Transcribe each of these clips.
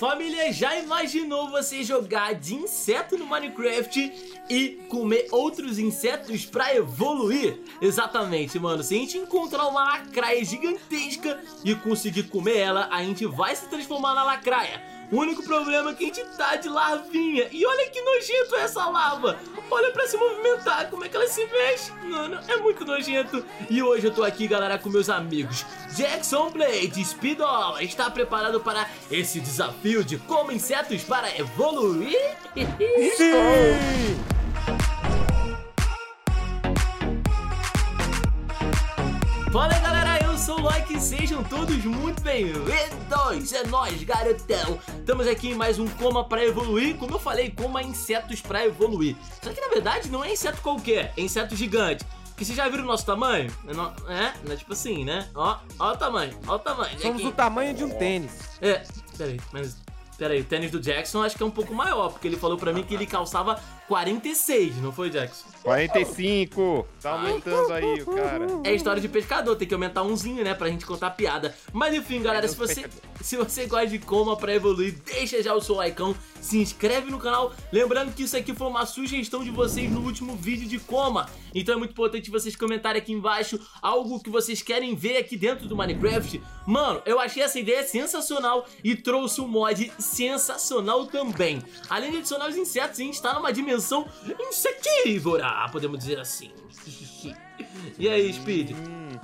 Família, já imaginou você jogar de inseto no Minecraft e comer outros insetos pra evoluir? Exatamente, mano. Se a gente encontrar uma lacraia gigantesca e conseguir comer ela, a gente vai se transformar na lacraia. O único problema é que a gente tá de larvinha. E olha que nojento é essa lava. Olha pra se movimentar, como é que ela se mexe. Mano, é muito nojento. E hoje eu tô aqui, galera, com meus amigos. Jackson Blade, Speedola, está preparado para esse desafio de como insetos para evoluir? Sim! Fala aí, galera, sou o Loki, sejam todos muito bem-vindos, é nóis, garotão Estamos aqui em mais um Coma pra Evoluir, como eu falei, coma insetos pra evoluir Só que na verdade não é inseto qualquer, é inseto gigante porque vocês já viram o nosso tamanho? É, é, é tipo assim, né? Ó, ó o tamanho, ó o tamanho. Somos o tamanho de um tênis. É, peraí, mas Peraí, o tênis do Jackson acho que é um pouco maior, porque ele falou pra mim que ele calçava 46, não foi, Jackson? 45! Tá aumentando aí o cara. É história de pescador, tem que aumentar umzinho, né, pra gente contar piada. Mas enfim, galera, se você, se você gosta de coma pra evoluir, deixa já o seu like, se inscreve no canal. Lembrando que isso aqui foi uma sugestão de vocês no último vídeo de coma. Então é muito importante vocês comentarem aqui embaixo algo que vocês querem ver aqui dentro do Minecraft. Mano, eu achei essa ideia sensacional e trouxe um mod sensacional também. Além de adicionar os insetos, a gente tá numa dimensão insetívora, podemos dizer assim. E aí, Speed?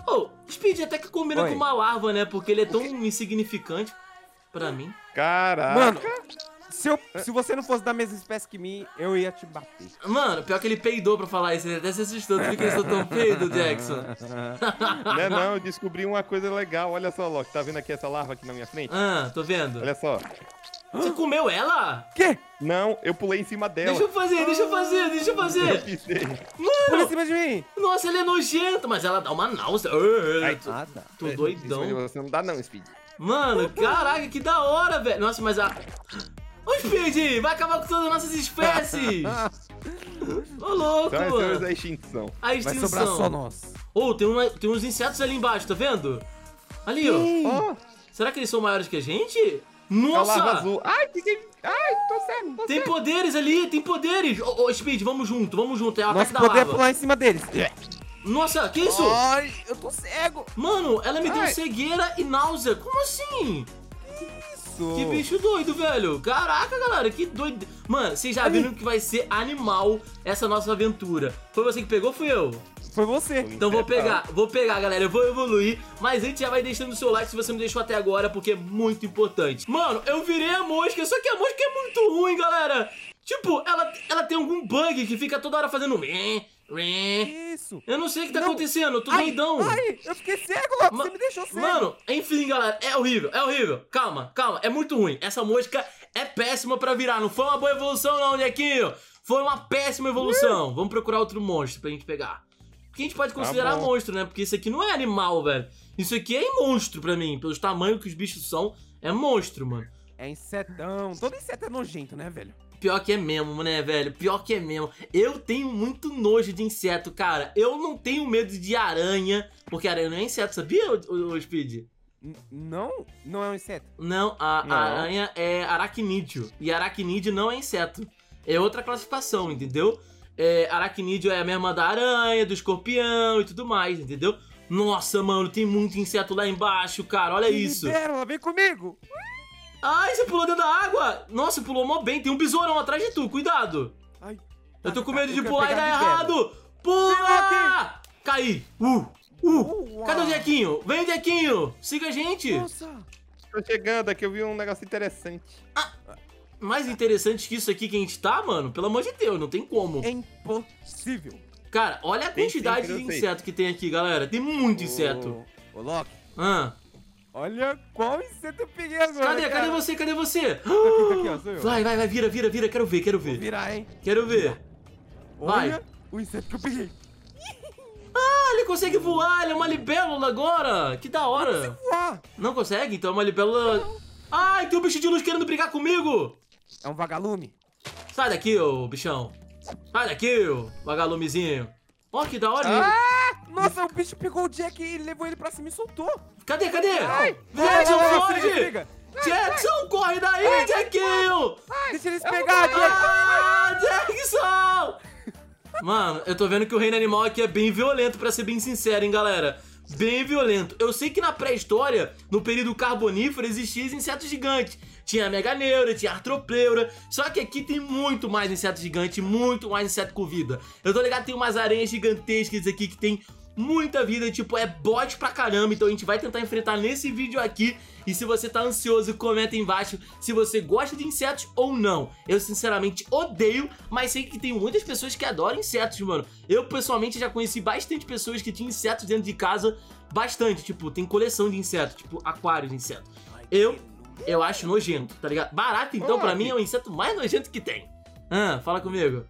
Oh, Speed até que combina Oi. com uma larva, né? Porque ele é tão insignificante pra mim. Caraca! Mano, se, eu, se você não fosse da mesma espécie que mim, eu ia te bater. Mano, pior que ele peidou pra falar isso, ele até se assustou. Tu viu que ele soltou um peido, Jackson? Não é não, eu descobri uma coisa legal. Olha só, Loki, tá vendo aqui essa larva aqui na minha frente? Ah, tô vendo. Olha só. Você comeu ela? Quê? Não, eu pulei em cima dela. Deixa eu fazer, deixa eu fazer, deixa eu Eu fazer. pisei. Pula em Mano, cima de mim. nossa, ela é nojenta, mas ela dá uma náusea. Ai, Tô, Ah, tá. tô de doidão. Você não dá não, Speed. Mano, caraca, que da hora, velho. Nossa, mas a... Ô, Speed, vai acabar com todas as nossas espécies. Ô, louco, São as senhores mano. da extinção. A Vai extinção. sobrar só nós. Ô, tem, uma- tem uns insetos ali embaixo, tá vendo? Ali, ó. Ó, Será que eles são maiores que a gente? Nossa! azul. Ai, fiquei... Ai, tô cego, tô Tem poderes ali, tem poderes! Ô, ô, Speed, vamos junto, vamos junto, é o Nosso ataque da é lava. pular em cima deles. Nossa, que isso? Ai, eu tô cego. Mano, ela me deu Ai. cegueira e náusea. Como assim? Isso. Que bicho doido, velho. Caraca, galera, que doido. Mano, vocês já viram que vai ser animal essa nossa aventura. Foi você que pegou ou fui eu? Foi você. Então vou pegar, vou pegar, galera. Eu vou evoluir. Mas antes já vai deixando o seu like se você não deixou até agora, porque é muito importante. Mano, eu virei a mosca, só que a mosca é muito ruim, galera. Tipo, ela, ela tem algum bug que fica toda hora fazendo. Isso. Eu não sei o que tá Não. acontecendo, eu tô Ai, doidão. Ai, eu fiquei cego. Ma- Você me deixou cego. Mano, enfim, galera, é horrível, é horrível. Calma, calma, é muito ruim. Essa mosca é péssima pra virar. Não foi uma boa evolução, não, Nequinho. Foi uma péssima evolução. Vamos procurar outro monstro pra gente pegar. Que a gente pode considerar Tá monstro, né? Porque isso aqui não é animal, velho. Isso aqui é monstro pra mim. Pelos tamanhos que os bichos são, é monstro, mano. É insetão. Todo inseto é nojento, né, velho? Pior que é mesmo, né, velho? Pior que é mesmo. Eu tenho muito nojo de inseto, cara. Eu não tenho medo de aranha, porque aranha não é inseto, sabia, o, Speed? Não? Não é um inseto. Não, a, Não. a aranha é aracnídeo. E aracnídeo não é inseto. É outra classificação, entendeu? É, aracnídeo é a mesma da aranha, do escorpião e tudo mais, entendeu? Nossa, mano, tem muito inseto lá embaixo, cara. Olha isso. Libera, vem comigo. Ai, você pulou dentro da água. Nossa, pulou mó bem. Tem um besourão atrás de tu, cuidado. Ai. Eu tô com medo de pular e dar errado. Pula! Caí. Uh, uh. Cadê o Jequinho? Vem, Jequinho. Siga a gente. Nossa. Tô chegando aqui, eu vi um negócio interessante. Mais interessante que isso aqui que a gente tá, mano, pelo amor de Deus, não tem como. É impossível. Cara, olha a Tem quantidade de inseto que tem aqui, galera. Tem muito inseto. Ô, Loki, Ah, olha qual inseto eu peguei agora. cadê? cara. Cadê você? Cadê você? Tá aqui, tá aqui, ó. Sou eu. Vai, vai, vai, vira, vira, vira. Quero ver, quero Vou ver. virar, hein? Quero ver. Vai. Olha o inseto que eu peguei. Ah, ele consegue voar, ele é uma libélula agora. Que da hora. Uau. Não consegue? Então é uma libélula... Ai, tem um bicho de luz querendo brigar comigo. É um vagalume. Sai daqui, ô bichão. Sai daqui, ô vagalumezinho. Ó, que da hora. Ah! Nossa, o bicho pegou o Jack e levou ele pra cima e soltou. Cadê, cadê? Vai, Jackson, foge! Jackson, corre daí, Vai, vai, Deixa eles pegar, Jack. Ah, Jackson! Mano, eu tô vendo que o reino animal aqui é bem violento, pra ser bem sincero, hein, galera? Bem violento. Eu sei que na pré-história, no período carbonífero, existiam insetos gigantes. Tinha meganeura, tinha artropleura. Só que aqui tem muito mais inseto gigante, muito mais inseto com vida. Eu tô ligado que tem umas aranhas gigantescas aqui que tem muita vida, tipo, é bot pra caramba. Então a gente vai tentar enfrentar nesse vídeo aqui. E se você tá ansioso, comenta aí embaixo se você gosta de insetos ou não. Eu sinceramente odeio, mas sei que tem muitas pessoas que adoram insetos, mano. Eu pessoalmente já conheci bastante pessoas que tinham insetos dentro de casa, bastante, tipo, tem coleção de insetos, tipo, aquário de insetos. Eu, eu acho nojento, tá ligado? Barata, então, Rock. mim é o inseto mais nojento que tem. Ah, fala comigo.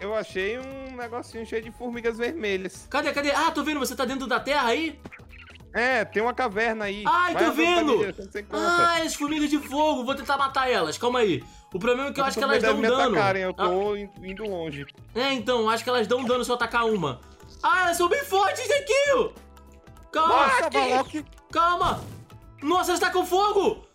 Eu achei um negocinho cheio de formigas vermelhas. Cadê, cadê? Ah, tô vendo, você tá dentro da terra aí? É, tem uma caverna aí. Ai, Vai tô vendo! Ah, as formigas de fogo, vou tentar matar elas, calma aí. O problema é que eu As acho que elas dão me dano. atacarem, Eu Ah, tô in- indo longe. É, então, eu acho que elas dão dano se eu atacar uma. Ah, elas são bem fortes, Zequinho! Calma, Nossa, calma! Nossa, elas tacam fogo!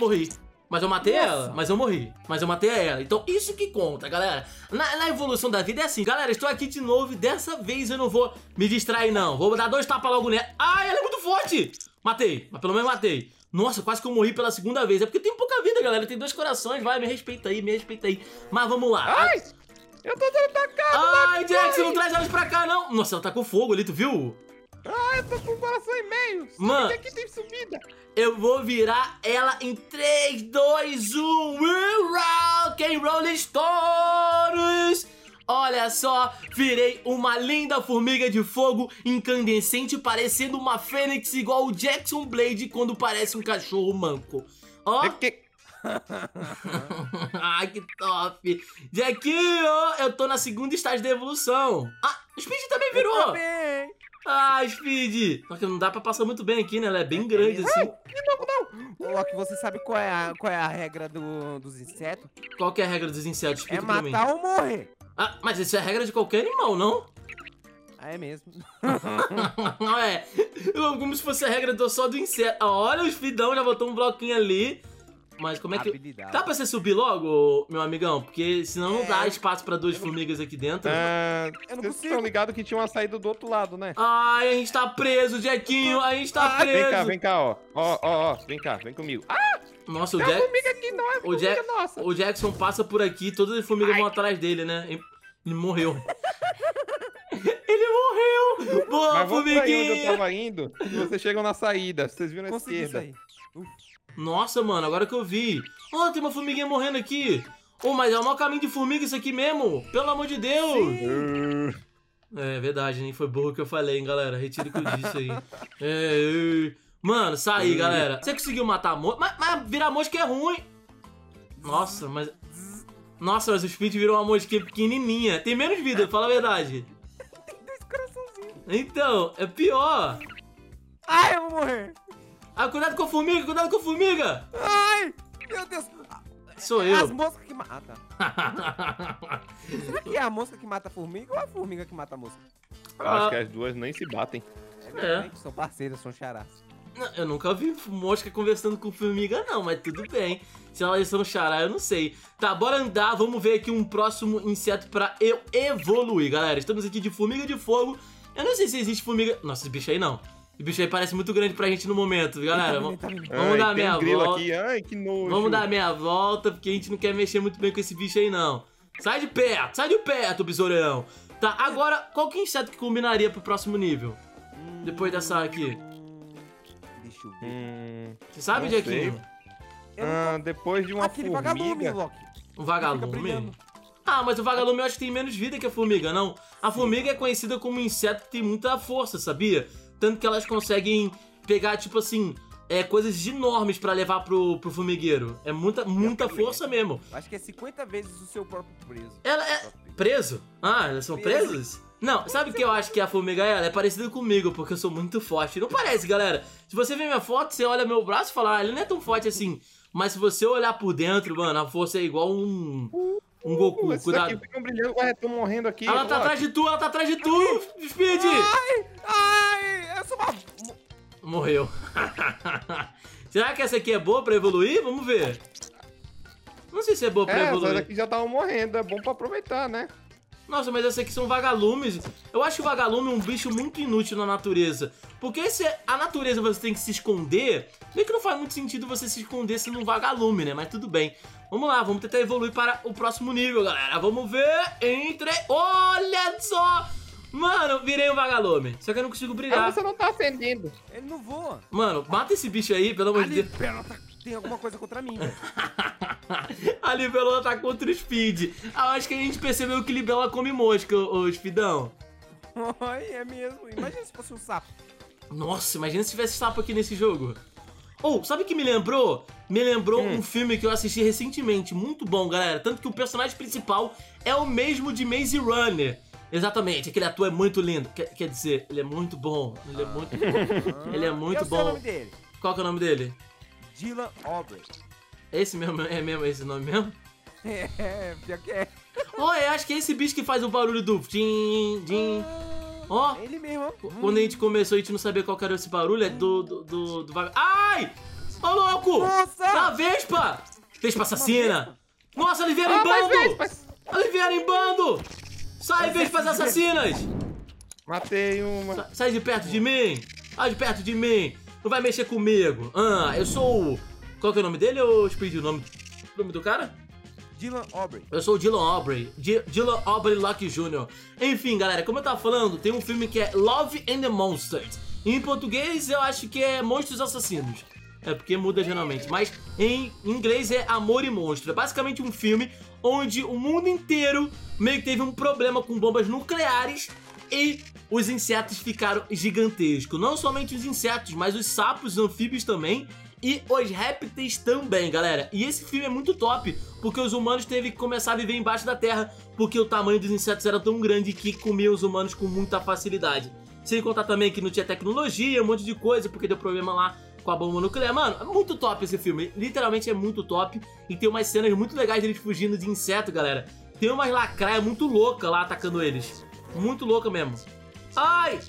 Morri. Mas eu matei Nossa. ela, mas eu morri. Mas eu matei ela. Então isso que conta, galera. Na, na evolução da vida é assim. Galera, estou aqui de novo e dessa vez eu não vou me distrair, não. Vou dar dois tapas logo nela. Ai, ela é muito forte! Matei, mas pelo menos matei. Nossa, quase que eu morri pela segunda vez. É porque tem pouca vida, galera. Tem dois corações. Vai, me respeita aí, me respeita aí. Mas vamos lá. Ai! Eu tô sendo atacado! Ai, Jackson, não traz elas pra cá, não. Nossa, ela tá com fogo ali, tu viu? Ai, eu tô com o coração e meio! Mano. Aqui tem subida! Eu vou virar ela em 3, 2, 1. We rock and roll stories! Olha só, virei uma linda formiga de fogo incandescente parecendo uma fênix igual o Jackson Blade quando parece um cachorro manco. Ó, É que... ai que top! Jackinho, eu tô na segunda estágio da evolução. Ah, o Speed também virou! Também. Ah, Speed! Só que não dá pra passar muito bem aqui, né? Ela é bem grande assim. Ô, Loki, você sabe qual é a, qual é a regra do- dos insetos? Qual que é a regra dos insetos? É Explica pra mim. matar ou morrer. Ah, mas isso é a regra de qualquer animal, não? Ah, é mesmo. Não é. Como se fosse a regra do, só do inseto. Olha, o Speedão já botou um bloquinho ali. Mas como é que. Habilidade. Dá pra você subir logo, meu amigão? Porque senão não É. dá espaço pra duas formigas aqui dentro. Ah, Eu não vocês consigo. estão ligados que tinha uma saída do outro lado, né? Ai, a gente tá preso, Jackinho. A gente tá Ai, preso. Vem cá, vem cá, ó. Ó, ó, ó. Vem cá, vem comigo. Ah, Nossa, o, Jack... formiga aqui, não é o, Jack... nossa. o Jackson passa por aqui, todas as formigas vão atrás dele, né? Ele morreu. Ele morreu! Boa, Mas vamos pra aí onde eu formiguinha! tava indo. Vocês chegam na saída. Vocês viram a Consegui esquerda. aí. Nossa, mano, agora que eu vi. Ó, tem uma formiguinha morrendo aqui. Ô, mas é o maior caminho de formiga isso aqui mesmo. Pelo amor de Deus. Uh, É verdade, nem foi burro que eu falei, hein, galera. Retiro o que eu disse aí. É, é. Mano, saí, galera. Você conseguiu matar a mosca? Mas, mas virar mosca é ruim. Nossa, mas... Nossa, mas o Speed virou uma mosquinha pequenininha. Tem menos vida, fala a verdade. Dois coraçãozinhos. Então, é pior. Ai, eu vou morrer. Ah, cuidado com a formiga, cuidado com a formiga. Ai, meu Deus. Sou É As eu. moscas que matam. Será que é a mosca que mata a formiga ou a formiga que mata a mosca? eu acho que as duas nem se batem. É verdade, são parceiras, são charás. Não, Eu nunca vi mosca conversando com formiga, não, mas tudo bem. Se elas são xará, eu não sei. Tá, bora andar, vamos ver aqui um próximo inseto pra eu evoluir, galera. Estamos aqui de formiga de fogo. Eu não sei se existe formiga... Nossa, esse bicho aí não. Esse bicho aí parece muito grande pra gente no momento, galera. Tá tá. Vamos Ai, dar meia um volta. aqui. Ai, que nojo. vamos dar meia volta, porque a gente não quer mexer muito bem com esse bicho aí, não. Sai de perto, sai de perto, besourão. Tá, agora, qual que é o inseto que combinaria pro próximo nível? Depois dessa aqui. Hum, Deixa eu ver. Hum, Você sabe, Jaquinho? ah, depois de uma Aquele vagalume, formiga... Loki. Um vagalume? Ah, mas o vagalume eu acho que tem menos vida que a formiga, não. A formiga é conhecida como um inseto que tem muita força, sabia? Tanto que elas conseguem pegar, tipo assim, é, coisas enormes pra levar pro, pro formigueiro. É muita, muita força mesmo. Acho que é 50 vezes o seu próprio preso. Ela é. Preso? Ah, elas são Preso. presas? Não, sabe o que eu acho que a formiga é? Ela é parecida comigo, porque eu sou muito forte. Não parece, galera. Se você vê minha foto, você olha meu braço e fala, ah, ele não é tão forte assim. Mas se você olhar por dentro, mano, a força é igual um. Um Goku, Uh, cuidado. aqui ficam brilhando. Ué, tô morrendo aqui. Ela tá Ó, atrás de tu, ela tá atrás de tu! Speed! Ai, ai, eu sou uma... Morreu. Será que essa aqui é boa pra evoluir? Vamos ver. Não sei se é boa pra É, essas evoluir. daqui já estavam morrendo, é bom pra aproveitar, né? Nossa, mas essas aqui são vagalumes. Eu acho o vagalume um bicho muito inútil na natureza. Porque se a natureza você tem que se esconder, meio que não faz muito sentido você se esconder sendo um vagalume, né? Mas tudo bem. Vamos lá, vamos tentar evoluir para o próximo nível, galera. Vamos ver. Entre. Olha só! Mano, virei um vagalume. Só que eu não consigo Mas brilhar. você não tá acendendo. Ele não voa. Mano, mata esse bicho aí, pelo amor de Deus. pera, tá- tem alguma coisa contra mim, velho. A Libélula tá contra o Speed. Ah, eu acho que a gente percebeu que Libélula come mosca, ô, ô Speedão. Ai, é mesmo. Imagina se fosse um sapo. Nossa, imagina se tivesse sapo aqui nesse jogo. Ou, sabe o que me lembrou? Me lembrou um filme que eu assisti recentemente, muito bom, galera. Tanto que o personagem principal é o mesmo de Maze Runner. Exatamente, aquele ator é muito lindo. Quer, quer dizer, ele é muito bom. Ele é muito bom. Ele é muito eu sei o bom. nome dele. Qual que é o nome dele? Dylan Aubrey. Esse mesmo, é mesmo esse nome mesmo? É, pior que é. Oh, eu acho que é esse bicho que faz o barulho do din, din. Ó, É ele mesmo, ó. quando a gente começou, a gente não sabia qual era esse barulho, é do, do, do, do. Ai! Ô, louco! Nossa! Da Vespa! Vespa assassina! Nossa, eles vieram Ah, em bando! Eles vieram em bando! Sai, Vespas assassinas! Matei uma. Sa- Sai de perto de mim! Sai de perto de mim! Não vai mexer comigo! Ah, eu sou o... Qual que é o nome dele, ô Speed? O nome, o nome do cara? Dylan Aubrey. Eu sou o Dylan Aubrey, Di- Dylan Aubrey Lucky Jr. Enfim, galera, como eu tava falando, tem um filme que é Love and the Monsters. Em português, eu acho que é Monstros Assassinos. É porque muda geralmente, mas em inglês é Amor e Monstro. É basicamente um filme onde o mundo inteiro meio que teve um problema com bombas nucleares e os insetos ficaram gigantescos. Não somente os insetos, mas os sapos, os anfíbios também e os répteis também, galera. E esse filme é muito top, porque os humanos teve que começar a viver embaixo da terra, porque o tamanho dos insetos era tão grande que comia os humanos com muita facilidade. Sem contar também que não tinha tecnologia, um monte de coisa, porque deu problema lá com a bomba nuclear. Mano, é muito top esse filme. Literalmente é muito top. E tem umas cenas muito legais deles fugindo de inseto, galera. Tem umas lacraias muito loucas lá atacando eles. Muito louca mesmo. Ai!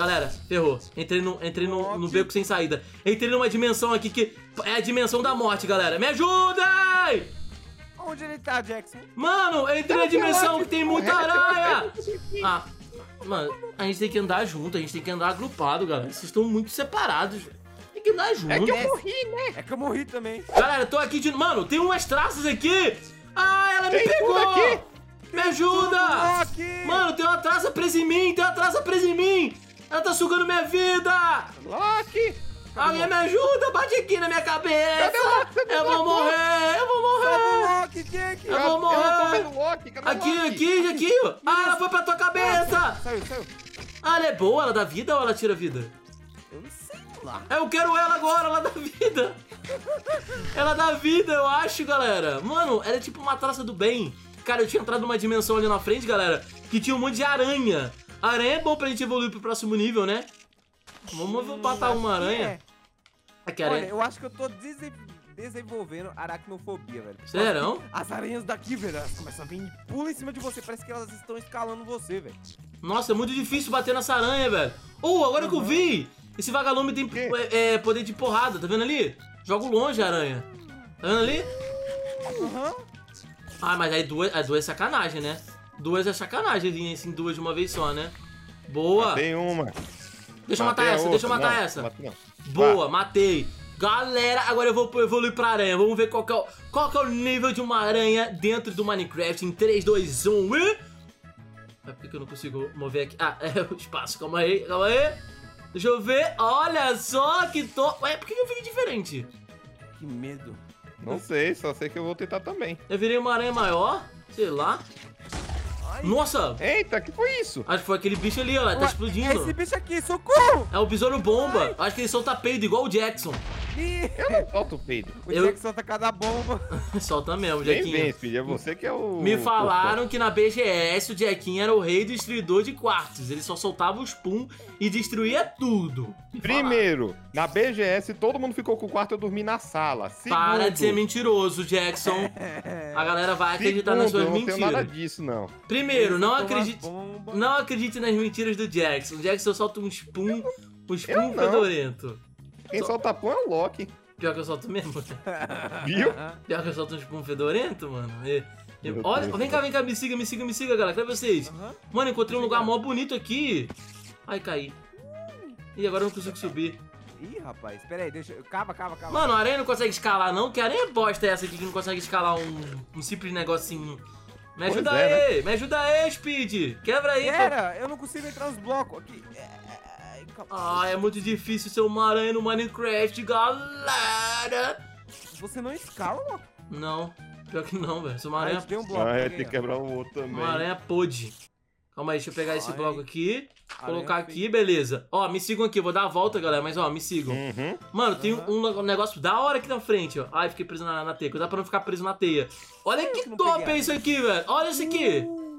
Galera, ferrou. Entrei, no, entrei no, no beco sem saída. Entrei numa dimensão aqui que é a dimensão da morte, galera. Me ajudem! Onde ele tá, Jackson? Mano, eu entrei na dimensão que tem muita aranha! Ah, mano, a gente tem que andar junto, a gente tem que andar agrupado, galera. Vocês estão muito separados. velho. Tem que andar junto. É que eu morri, né? É que eu morri também. Galera, eu tô aqui de. Mano, tem umas traças aqui! Ah, ela me Tem pegou! aqui. Me ajuda! Mano, tem uma traça presa em mim, tem uma traça presa em mim! Ela tá sugando minha vida! Loki! Alguém me ajuda, bate aqui na minha cabeça! Loki? Eu vou morrer, eu vou morrer! Loki! Eu vou Eu não morrer. vendo Loki, Aqui, Loki? aqui, aqui! Ah, ela foi pra tua cabeça! Saiu, saiu. Ah, ela é boa, ela dá vida ou ela tira vida? Eu não sei lá. Eu quero ela agora, ela dá vida! Ela dá vida, eu acho, galera. Mano, ela é tipo uma traça do bem. Cara, eu tinha entrado numa dimensão ali na frente, galera, que tinha um monte de aranha. Aranha é bom pra gente evoluir pro próximo nível, né? Vamos matar uma aranha. é. É que Olha, aranha. eu acho que eu tô dese- desenvolvendo aracnofobia, velho. Serão? As aranhas daqui, velho, elas começam a vir e pulam em cima de você. Parece que elas estão escalando você, velho. Nossa, é muito difícil bater nessa aranha, velho. Oh, agora que eu vi! Esse vagalume tem é, é, poder de porrada, tá vendo ali? Jogo longe a aranha. Tá vendo ali? Aham. Ah, mas aí duas, as duas é sacanagem, né? Duas é sacanagem, vir assim, duas de uma vez só, né? Boa! Tem uma. Deixa eu matar essa, outra. deixa eu matar Não, essa. mate não. Boa, matei. Galera, agora eu vou evoluir pra aranha. Vamos ver qual que, é o, qual que é o nível de uma aranha dentro do Minecraft em 3, 2, 1 e... Mas por que que eu não consigo mover aqui? Ah, é o espaço. Calma aí, calma aí. Deixa eu ver. Olha só que tô... Ué, por que que eu fiquei diferente? Que medo. Não sei, só sei que eu vou tentar também. Eu virei uma aranha maior? Sei lá. Ai, Nossa! Eita, que foi isso? Acho que foi aquele bicho ali, ó. Tá ué, explodindo. É esse bicho aqui, socorro! É o besouro bomba. Acho que ele solta peido igual o Jackson. Ih, Eu não solto o peido. o Eu- Jackson tá cada bomba. solta mesmo, Jackinho. vem, filho. É você que é o. Me falaram que na BGS o Jackinho era o rei destruidor de quartos. Ele só soltava os pum e destruía tudo. Me Primeiro, na BGS todo mundo ficou com o quarto, eu dormi na sala. Segundo. Para de ser mentiroso, Jackson. A galera vai acreditar nas suas segundo, eu não tenho nada mentiras. disso, não. Primeiro, não acredite, não acredite nas mentiras do Jackson. O Jackson solta um spum, um spum não. fedorento. Quem solta pão é o Loki. Pior que eu solto mesmo. Viu? Pior que eu solto um tipo um fedorento, mano. E- e- olha, Deus. vem cá, vem cá, me siga, me siga, me siga, galera. Cadê vocês? Aham. Mano, encontrei um lugar mó bonito aqui. Ai, caí. Ih, agora eu não consigo subir. Ih, rapaz, pera aí, deixa eu... Cava, cava, cava. Mano, a aranha não consegue escalar, não? Que aranha bosta é essa aqui que não consegue escalar um, um simples negocinho? Me Pois ajuda é, aí, me ajuda aí, Speed. Quebra aí, pô. Pera, eu não consigo entrar nos blocos aqui. É, é, é. Ah, é muito difícil ser uma aranha no Minecraft, galera. Você não escala? Não, pior que não, velho. Sou uma Ah, aranha, tem um bloco. Ah, é, tem que quebrar o outro também. uma aranha podre. Calma aí, deixa eu pegar esse bloco aqui, colocar Aranha aqui, beleza. Ó, me sigam aqui, eu vou dar a volta, galera, mas ó, me sigam. Uhum. Mano, tem Aham. um, um negócio da hora aqui na frente, ó. Ai, fiquei preso na, na teia. Dá pra não ficar preso na teia. Olha que não top é isso aqui, velho. Olha isso aqui. Uh,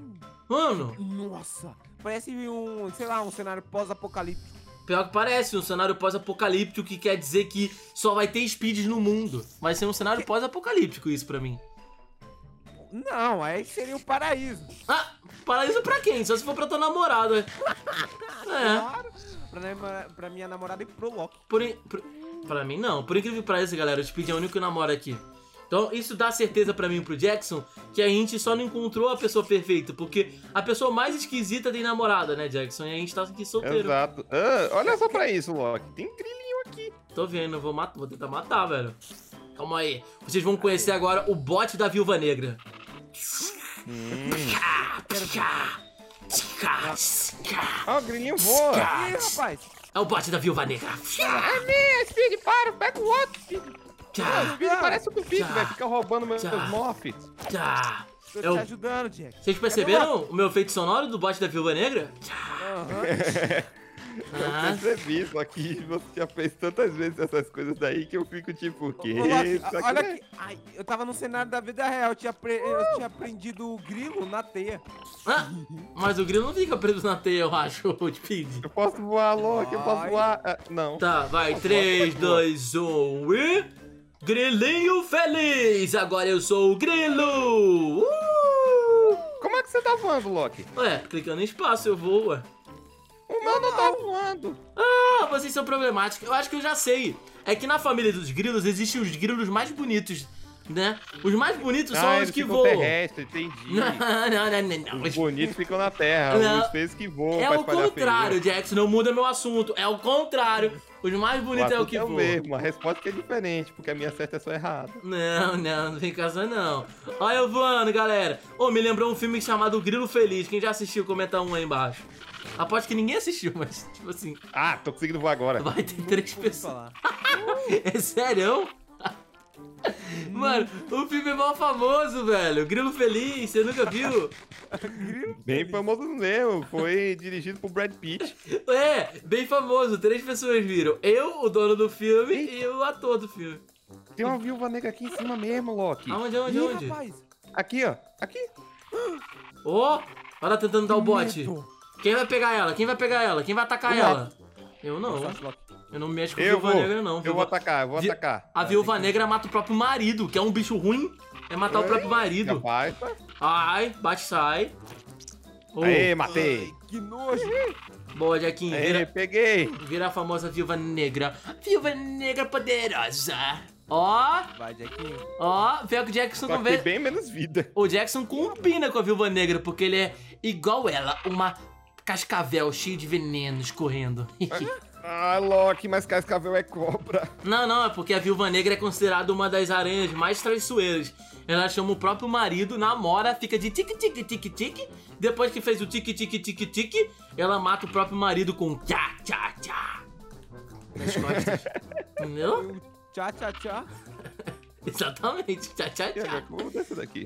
Mano, Nossa, parece um, sei lá, um cenário pós-apocalíptico. Pior que parece um cenário pós-apocalíptico que quer dizer que só vai ter speeds no mundo. Vai ser um cenário pós-apocalíptico isso pra mim. Não, aí seria o paraíso. Ah, paraíso pra quem? Só se for pra tua namorada. É, Claro. Pra, pra minha namorada e pro Loki. por, in- por, pra mim não. Por incrível que pareça, galera, o Speed é o único que namora aqui. Então isso dá certeza pra mim e pro Jackson que a gente só não encontrou a pessoa perfeita, porque a pessoa mais esquisita tem namorada, né, Jackson? E a gente tá aqui solteiro. Exato. Ah, olha só pra isso, Loki. Tem grilinho aqui. Tô vendo, vou, mat- vou tentar matar, velho. Calma aí. Vocês vão conhecer agora o bot da Viúva Negra. Hum. Ah, o grilinho voa. Ih, rapaz. É o bot da Viúva Negra. É minha, Speed, para, pega o outro, Speed. Tchá, Speed parece o Tchá. velho. Fica roubando meus morphs. tchá. Tô Eu- te ajudando, Jack. Vocês perceberam o meu efeito sonoro do bot da Viúva Negra? Aham. Ah, Eu percebi, só que você já fez tantas vezes essas coisas daí que eu fico tipo, o quê? Isso aqui olha é- aqui. Ai, eu tava no cenário da vida real. Eu tinha, pre- eu tinha prendido o grilo na teia. ah, mas o grilo não fica preso na teia, eu acho, o Speed. Eu posso voar, Loki, eu posso voar. Ah, não. Tá, vai, 3, 2, 1 e. Grilinho feliz! Agora eu sou o Grilo! Uh! Como é que você tá voando, Loki? Ué, clicando em espaço eu vou, ué. O meu não tá voando. Ah, vocês são problemáticos. Eu acho que eu já sei. É que na família dos grilos existem os grilos mais bonitos, né? Os mais bonitos são ah, os eles que voam. terrestres, entendi. Não, não, não, não, não. Os bonitos ficam na terra, Não. os feios que voam É o contrário. Jackson. Não muda meu assunto. É o contrário. Os mais bonitos é o que assunto voam. mesmo, a resposta que é diferente, porque a minha certa é só errada. Não, não, não vem casa não. Olha eu voando, galera. Ô, me lembrou um filme chamado Grilo Feliz. Quem já assistiu, comenta um aí embaixo. Aposto que ninguém assistiu, mas, tipo assim, Ah, tô conseguindo voar agora. vai ter três pessoas. É sério? Mano, o filme é mó famoso, velho. Grilo Feliz, você nunca viu? Bem famoso mesmo, foi dirigido por Brad Pitt. É, bem famoso. Três pessoas viram. Eu, o dono do filme, e o ator do filme. Tem uma viúva negra aqui em cima mesmo, Loki. Aonde, aonde, Ih, aonde? rapaz. Aqui, ó. Aqui. Ó, ela tentando dar o bote. Quem vai pegar ela? Quem vai pegar ela? Quem vai atacar O ela? Eu não. Loki. Eu não mexo com Eu Viúva vou. Negra, não. Eu Viúva- vou atacar, eu vou Vi- atacar. A Viúva Negra mata o próprio marido, que é um bicho ruim. É matar o próprio marido. Capaz, tá? Ai, bate e sai. Oh, Aê, matei. Ai, que nojo. boa, Jaquinho. Aê, Vira, peguei. vira a famosa Viúva Negra. Viúva Negra poderosa. Ó, Vai, Jackinho. ó, pior que o Jackson Só não vê. bem menos vida. O Jackson combina com a Viúva Negra, porque ele é igual ela, uma cascavel cheio de veneno escorrendo. Ah, Loki, mas Cascavel é cobra. Não, não, é porque a Viúva Negra é considerada uma das aranhas mais traiçoeiras. Ela chama o próprio marido, namora, fica de tique tique tique tique. Depois que fez o tique tique tique tique, ela mata o próprio marido com tchá tchá tchá. Nas costas. Entendeu? Tchá, tchá, tchá. Exatamente, tchá tchá tchá.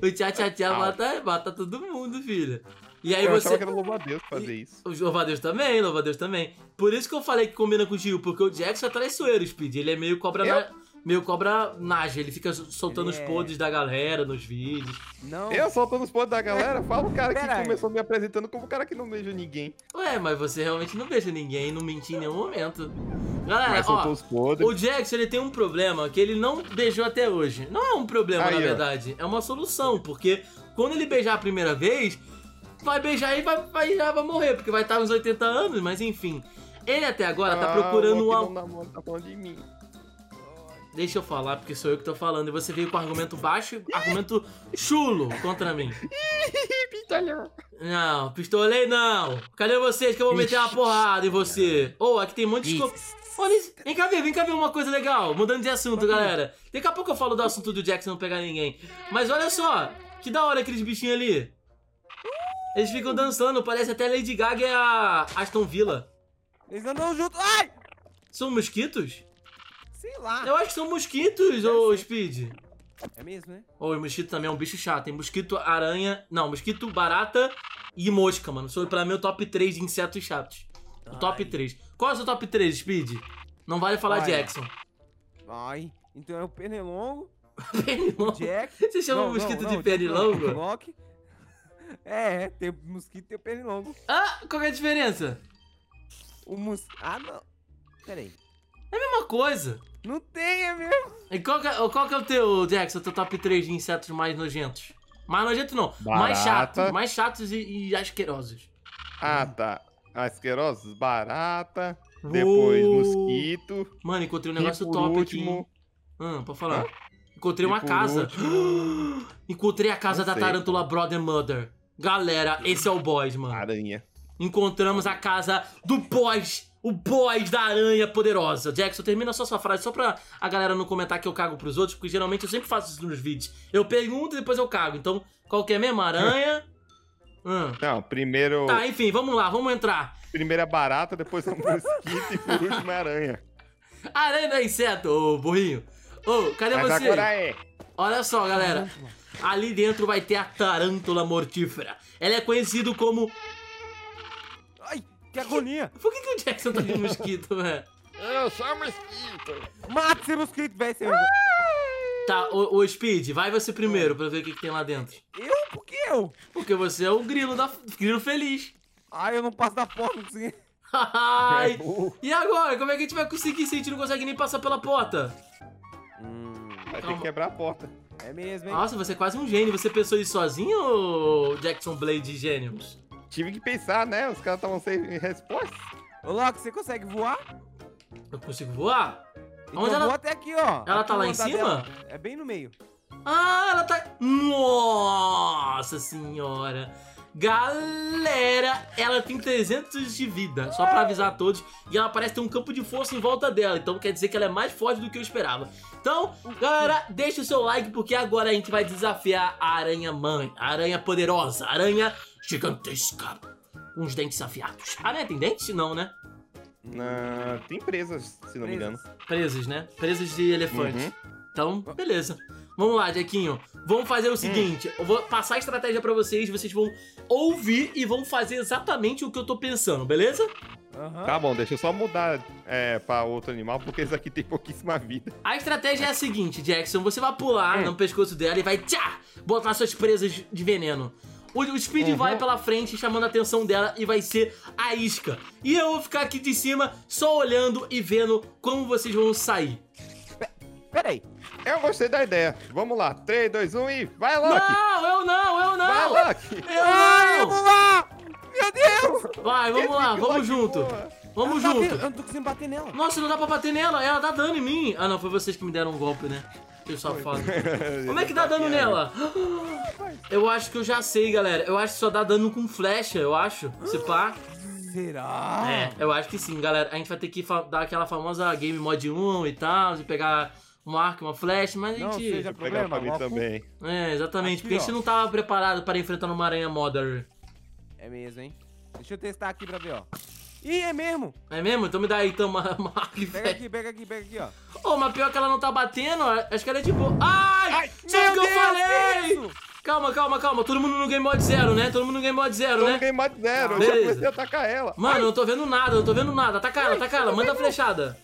O tchá tchá tchá mata, mata todo mundo, filha. E aí eu você. achava que era louva-a-Deus fazer isso. O louva a Deus também, louva a Deus também. Por isso que eu falei que combina com o Gil, porque o Jackson é traiçoeiro, Speed. Ele é meio cobra, Eu? na... meio cobra naja. Ele fica soltando Ele os é- podres da galera nos vídeos. Não. Eu soltando os pontos da galera, fala o cara que Pera aí. começou me apresentando como o cara que não beija ninguém. Ué, mas você realmente não beija ninguém, não mentiu em nenhum momento. Galera, Mas soltou ó, os podres. o Jackson ele tem um problema que ele não beijou até hoje. Não é um problema, Aí, na ó. verdade. É uma solução, porque quando ele beijar a primeira vez, vai beijar e vai, vai, já vai morrer, porque vai estar uns 80 anos, mas enfim. Ele até agora tá Ah, procurando o um tá falando de mim. Deixa eu falar, porque sou eu que tô falando. E você veio com argumento baixo argumento chulo contra mim. Não, pistolei não. Cadê vocês que eu vou meter uma porrada em você? Ô, oh, aqui tem um monte de... Olha. Vem cá ver, vem cá ver uma coisa legal. Mudando de assunto, galera. Daqui a pouco eu falo do assunto do Jackson não pegar ninguém. Mas olha só, que da hora aqueles bichinhos ali. Eles ficam dançando, parece até Lady Gaga e a Aston Villa. Eles andam juntos. Ai! São mosquitos? Sei lá. Eu acho que são mosquitos, ô Speed. É mesmo, né? Ô, o mosquito também é um bicho chato. Tem mosquito, aranha. Não, mosquito, barata e mosca, mano. Sou pra mim o top 3 de insetos chatos. O top Ai. 3. Qual é o seu top 3, Speed? Não vale falar Olha. Jackson. Ai. Então é o pernilongo, Pernilongo. Jack. Você chama Não, o mosquito não, de não, pernilongo? Loki. É, é, tem mosquito e tem o pernilongo. Ah, qual que é a diferença? O mos... Ah, não. Pera aí. É a mesma coisa. Não tem, é mesmo. E qual que, é, qual que é o teu, Jackson, o teu top 3 de insetos mais nojentos? Mais nojentos não, mais Barata. chatos, mais chatos e, e asquerosos. Ah, tá. Asquerosos, barata. Depois mosquito. Mano, encontrei um e negócio por top último, aqui. Ah, pode falar. Encontrei E uma casa. último- Encontrei a casa Não da sei. Tarântula Brother Mother. Galera, esse é o boss, mano. aranha. Encontramos a casa do boss. O boss da aranha poderosa. Jackson, termina só sua frase, só pra a galera não comentar que eu cago pros outros, porque geralmente eu sempre faço isso nos vídeos. Eu pergunto e depois eu cago. Então, qual que é mesmo? Aranha? Hum. Não, primeiro, Tá, enfim, vamos lá, vamos entrar. primeiro é barata, depois é mosquito e por último é aranha. Aranha não é inseto, ô burrinho. Ô, cadê Mas você? agora é. Olha só, galera. Ali dentro vai ter a tarântula mortífera. Ela é conhecida como. Ai, que agonia. Por que, que o Jackson tá de mosquito, velho? Eu sou mosquito. Mata esse mosquito, velho. seu- Tá, o, o Speed, vai você primeiro pra ver o que, que tem lá dentro. Eu? Por que eu? Porque você é o grilo da grilo feliz. Ai, eu não passo da porta, não consegui. Ai, É e agora? Como é que a gente vai conseguir se a gente não consegue nem passar pela porta? Hum, Vai ter Calma. que quebrar a porta. É mesmo, hein? Nossa, você é quase um gênio. Você pensou isso sozinho, ou Jackson Blade Gênios? Tive que pensar, né? Os caras estavam sem resposta. Ô, Loki, você consegue voar? Eu consigo voar? Então Onde ela- voa até aqui, ó. Ela Aqui tá lá em cima? dela. É bem no meio. Ah, ela tá. Nossa senhora! Galera, ela tem 300 de vida, só pra avisar a todos. E ela parece ter um campo de força em volta dela, então quer dizer que ela é mais forte do que eu esperava. Então, galera, deixa o seu like, porque agora a gente vai desafiar a aranha mãe, a aranha poderosa, a aranha gigantesca, com os dentes afiados. A aranha tem dentes? Não, né? Na... Tem presas, se não me engano. Presas, né? Presas de elefante. Uhum. Então, beleza. Vamos lá, Jequinho. Vamos fazer o seguinte: eu vou passar a estratégia pra vocês, vocês vão ouvir e vão fazer exatamente o que eu tô pensando, beleza? Aham. Tá bom, deixa eu só mudar é, pra outro animal, porque esse aqui tem pouquíssima vida. A estratégia é a seguinte, Jackson: você vai pular no pescoço dela e vai tchá, botar suas presas de veneno. O, o Speed Uhum. vai pela frente, chamando a atenção dela e vai ser a isca. E eu vou ficar aqui de cima, só olhando e vendo como vocês vão sair. Pera aí. Eu gostei da ideia. Vamos lá, 3, 2, 1 e vai, Loki! Não, eu não, eu Vai, não! Loki! Ai, Eu vamos não! lá! Meu Deus! Vai, vamos lá, Loki, vamos junto. boa. Vamos Ela junto. vindo, Eu não tô conseguindo bater nela. Nossa, não dá pra bater nela, ela dá dano em mim. Ah, não, foi vocês que me deram um golpe, né? Eu safado. Como é que dá dano nela? Eu acho que eu já sei, galera. Eu acho que só dá dano com flecha, eu acho. Se pá. Será? É, eu acho que sim, galera. A gente vai ter que dar aquela famosa game mod 1 e tal, de pegar um arco, uma flecha, mas a Não gente. seja pegar pra mim problema. também. É, exatamente, Aqui, porque a gente ó. não tava preparado para enfrentar uma aranha modder. É mesmo, hein? Deixa eu testar aqui pra ver, ó. Ih, é mesmo! É mesmo? Então me dá aí então uma, uma arco e Pega flecha. aqui, pega aqui, pega aqui, ó. Ô, mas pior que ela não tá batendo, acho que ela é de boa. Ai! Ai, Sabe o que eu Deus, falei? Calma, calma, calma. Todo mundo no game mode zero, né? Todo mundo no game mode zero, Tô né? no game mode zero, eu já Beleza. comecei a atacar ela. Mano, eu não tô vendo nada, eu não tô vendo nada. Ataca ela, ataca ela, manda a flechada.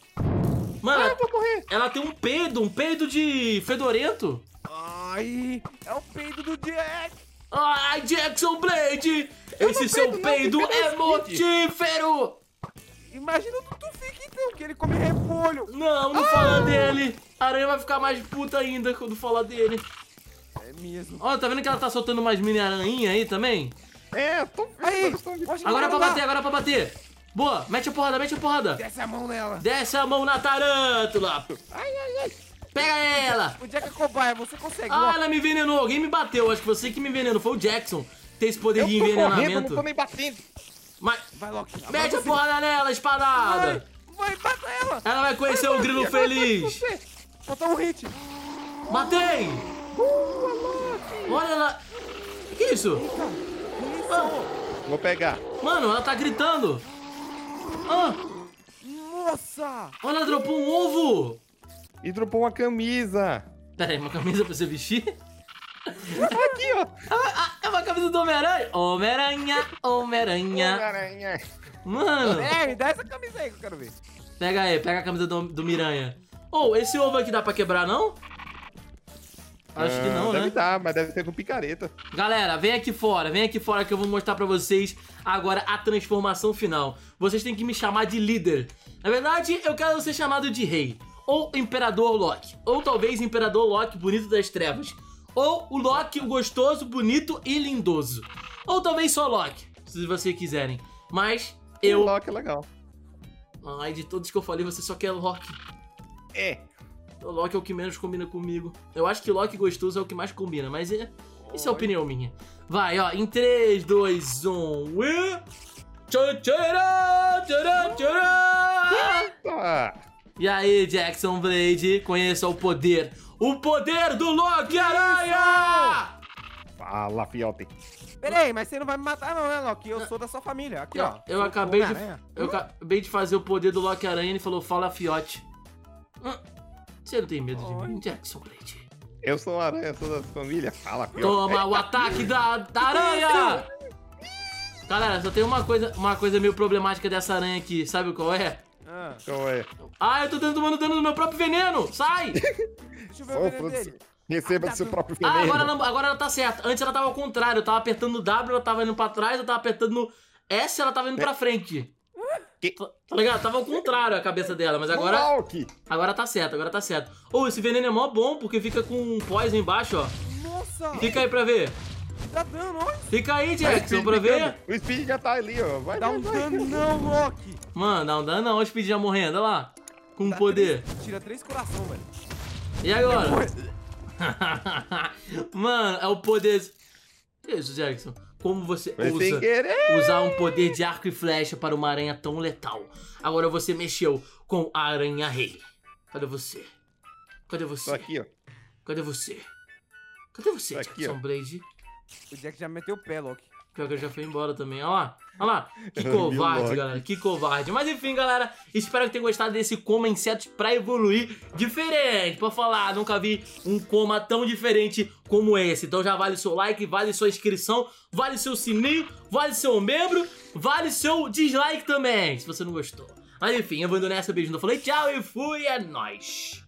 Mano, eu vou morrer. ela tem um peido, um peido de fedorento. Ai, é o peido do Jack! Ai, Jackson Blade! Esse seu peido, não, peido é no mortífero! Imagina o Tutu fica então, que ele come repolho. Não, não fala dele. A aranha vai ficar mais puta ainda quando falar dele. É mesmo. Ó, tá vendo que ela tá soltando umas mini aranhinha aí também? É, tô Aí, Agora é pra bater, agora é pra bater. Boa, mete a porrada, mete a porrada. Desce a mão nela. Desce a mão na tarântula. Ai, ai, ai. Pega ela! O Jack é cobaia, você consegue. Ah, ela me envenenou. Alguém me bateu. Acho que você que me envenenou. Foi o Jackson. Tem esse poder Eu de tô correndo, envenenamento. não tô nem batendo. Mas Vai, Loki. mete a Vai, porrada nela, Vai, espadada. vai, mata ela. Ela vai conhecer o grilo feliz. Você. Faltou um hit. Matei! Olha ela. Que isso? Ah, Vou pegar. mano, ela tá gritando. Ah, Nossa. olha, ela dropou um ovo. E dropou uma camisa. Pera aí, uma camisa pra você vestir? Aqui, ó. Ah, é uma camisa do Homem-Aranha. Homem-Aranha, Homem-Aranha. Aranha. Mano, É, me dá essa camisa aí que eu quero ver. pega aí, pega a camisa do, do Miranha. Ô, esse ovo aqui dá pra quebrar, não? Acho que Ah, não, deve né? dar, mas deve ser com picareta. Galera, vem aqui fora, vem aqui fora que eu vou mostrar pra vocês agora a transformação final. Vocês têm que me chamar de líder. Na verdade, eu quero ser chamado de rei. Ou Imperador Loki. Ou talvez Imperador Loki Bonito das Trevas. Ou o Loki, o gostoso, bonito e lindoso. Ou talvez só Loki, se vocês quiserem. Mas O eu. Loki é legal. Ai, de todos que eu falei, você só quer Loki. É. O Loki é o que menos combina comigo. Eu acho que Loki gostoso é o que mais combina, mas é. Isso é opinião minha. Vai, ó, em 3, 2, 1. E. Tchá, tchá. Ah, E aí, Jackson Blade, conheça o poder. O poder do Loki Aranha! fala, fiote. Pera aí, mas você não vai me matar não, né, Loki? Eu sou da sua família. Aqui, ó. Eu acabei de. Eu acabei de fazer o poder do Loki Aranha e ele falou: fala fiote. Você não tem medo de mim, Jackson Blade? Eu sou uma aranha, sou da família. Fala, fiote. Toma o ataque da, da aranha! Galera, só tem uma coisa, uma coisa meio problemática dessa aranha aqui, sabe qual é? Ah, Qual é? Ah, eu tô dando tomando dano no meu próprio veneno! Sai! deixa eu ver o veneno dele. Receba Ah, do seu tá. próprio Ah, veneno. agora, ela- agora ela tá certa. Antes ela tava ao contrário, eu tava apertando W, ela tava indo pra trás, eu tava apertando no S, ela tava indo pra frente. Que? Tá, tá ligado? Tava ao contrário a cabeça dela, mas agora, Loki. agora tá certo, agora tá certo. Ô, esse veneno é mó bom, porque fica com um poison embaixo, ó. Nossa, Fica aí pra ver. dá dano, olha. Fica aí, Jackson, pra ver. picando. O Speed já tá ali, ó. Vai, Dá vai, um vai. dano não, Loki. Mano, dá um dano não, o Speed já morrendo, olha lá. Com Dá poder. três- tira três coração, velho. E agora? Mano, é o poder. Que isso, Jackson? Como você Foi usa querer. usar um poder de arco e flecha para uma aranha tão letal? Agora você mexeu com a aranha rei. Cadê você? Cadê você? Tô aqui, ó. Cadê você? Cadê você, Tô aqui, Jackson ó. Blade? O Jack já meteu o pé, Loki. Pior que ele já foi embora também. Lá. Olha lá. Que covarde, galera. Que covarde. Mas enfim, galera. Espero que tenham gostado desse coma insetos pra evoluir diferente. Pra falar, nunca vi um coma tão diferente como esse. Então já vale seu like, vale sua inscrição, vale seu sininho, vale seu membro, vale seu dislike também, se você não gostou. Mas enfim, eu vou indo nessa. Beijo, eu falei tchau e fui. É nóis.